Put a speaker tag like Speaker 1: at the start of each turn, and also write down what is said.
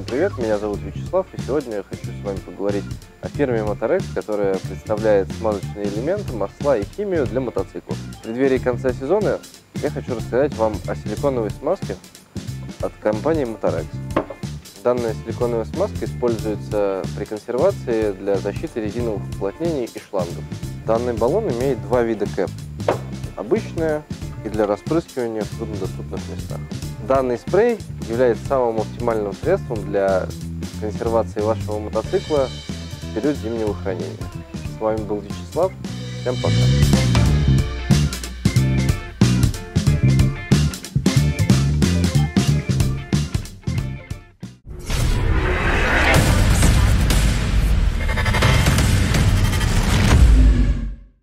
Speaker 1: привет, меня зовут Вячеслав, и сегодня я хочу с вами поговорить о фирме Motorex, которая представляет смазочные элементы, масла и химию для мотоциклов. В преддверии конца сезона я хочу рассказать вам о силиконовой смазке от компании Motorex. Данная силиконовая смазка используется при консервации для защиты резиновых уплотнений и шлангов. Данный баллон имеет два вида КЭП. Обычная и для распрыскивания в труднодоступных местах. Данный спрей является самым оптимальным средством для консервации вашего мотоцикла в период зимнего хранения. С вами был Вячеслав. Всем пока.